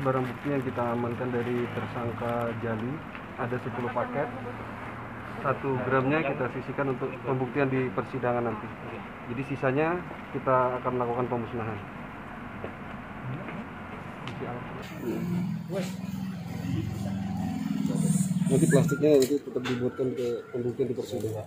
barang bukti yang kita amankan dari tersangka Jali ada 10 paket. Satu gramnya kita sisihkan untuk pembuktian di persidangan nanti. Jadi sisanya kita akan melakukan pemusnahan. Nanti plastiknya nanti tetap dibuatkan ke pembuktian di persidangan.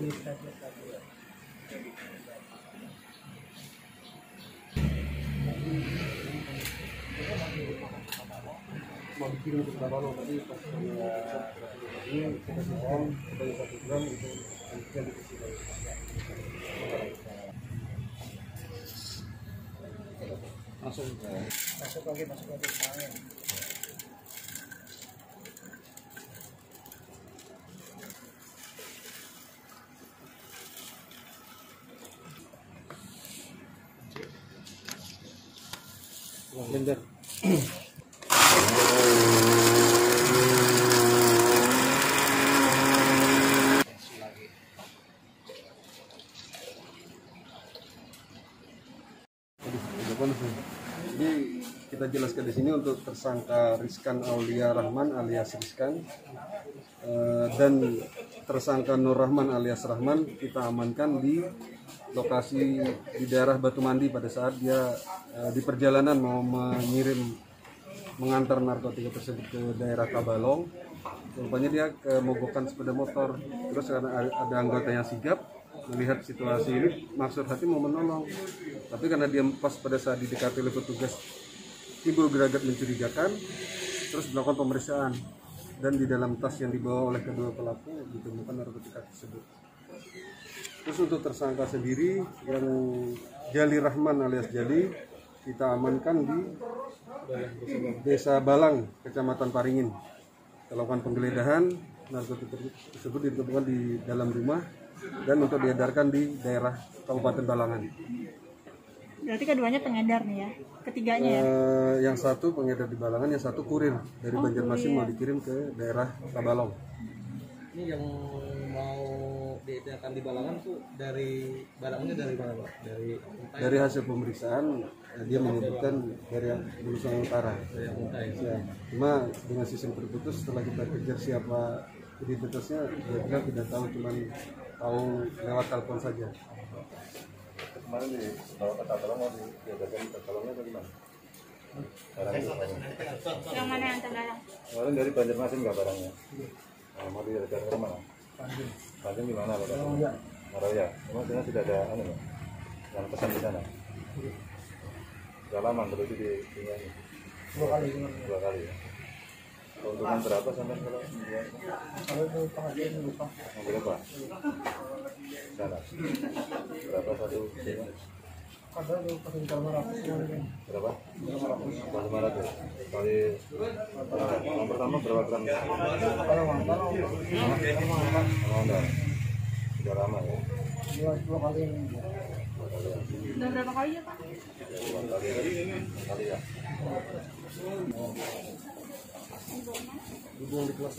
Dikirim ke berapa lo tadi pas ini kita sebanyak satu untuk pembuktian di persidangan. Langsung. masuk lagi masuk lagi Blender. Jadi kita jelaskan di sini untuk tersangka Rizkan Aulia Rahman alias Rizkan Eh, dan tersangka Nur Rahman alias Rahman kita amankan di lokasi di daerah Batu Mandi pada saat dia eh, di perjalanan mau mengirim mengantar narkotika tersebut ke daerah Kabalong. Rupanya dia kemogokkan sepeda motor. Terus karena ada- ada anggota yang sigap melihat situasi ini maksud hati mau menolong. Tapi karena dia pas pada saat didekati oleh petugas timbul geragat mencurigakan terus melakukan pemeriksaan dan di dalam tas yang dibawa oleh kedua pelaku ditemukan narkotika tersebut. Terus untuk tersangka sendiri yang Jali Rahman alias Jali kita amankan di Desa Balang, Kecamatan Paringin. Kita lakukan penggeledahan narkotika tersebut ditemukan di dalam rumah dan untuk diedarkan di daerah Kabupaten Balangan. Berarti keduanya pengedar nih ya, ketiganya ya. Eh, yang satu pengedar di Balangan, yang satu kurir dari Banjarmasin mau dikirim ke daerah Kabalong. ini yang mau diedarkan di Balangan tuh dari barangnya dari mana pak dari Dari hasil pemeriksaan eh, dia menyebutkan dari Bulusan Utara. dari yang Untai Ya, cuma dengan sistem terputus setelah kita kejar siapa identitasnya dia bilang tidak tahu cuman tahu lewat telepon saja. kemarin di bawa ke Tabalong mau di diadakan di Tabalongnya bagaimana? Yang mana yang terlarang? Kemarin dari Banjarmasin nggak barangnya? Nah, mau diadakan ke mana? Banjir di mana Pak? Naroya. Emang sana sudah ada anu Pak? Yang pesan di sana? Sudah lama berarti di dunia ini? dua kali Dua kali ya? Keuntungan berapa sampai kalau kalau itu pengajian lupa berapa? Sana. Berapa satu? Pasang lima ratus semuanya Berapa? Pas 500 kali yang pertama berapa gram? kalau. Sudah lama ya. dua dua kali Udah berapa kali ya Pak? Dua kali kali ya. Dibuang di kelas.